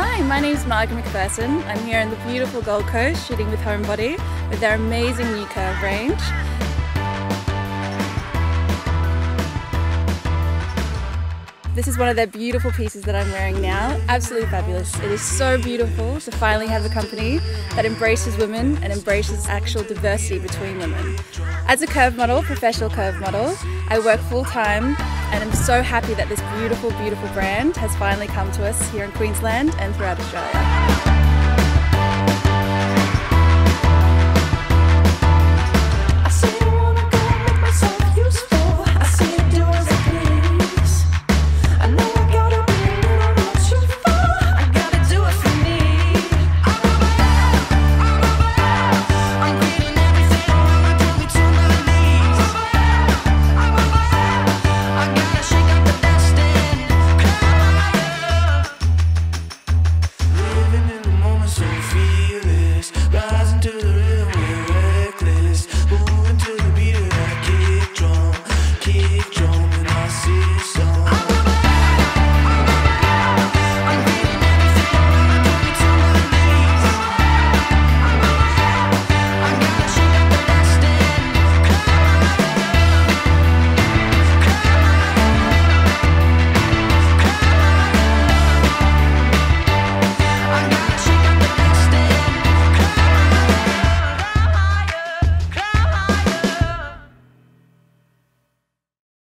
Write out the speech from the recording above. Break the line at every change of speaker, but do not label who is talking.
Hi, my name is Margaret Macpherson. I'm here in the beautiful Gold Coast shooting with Homebodii with their amazing new curve range. This is one of their beautiful pieces that I'm wearing now. Absolutely fabulous. It is so beautiful to finally have a company that embraces women and embraces actual diversity between women. As a curve model, professional curve model, I work full time and I'm so happy that this beautiful, beautiful brand has finally come to us here in Queensland and throughout Australia.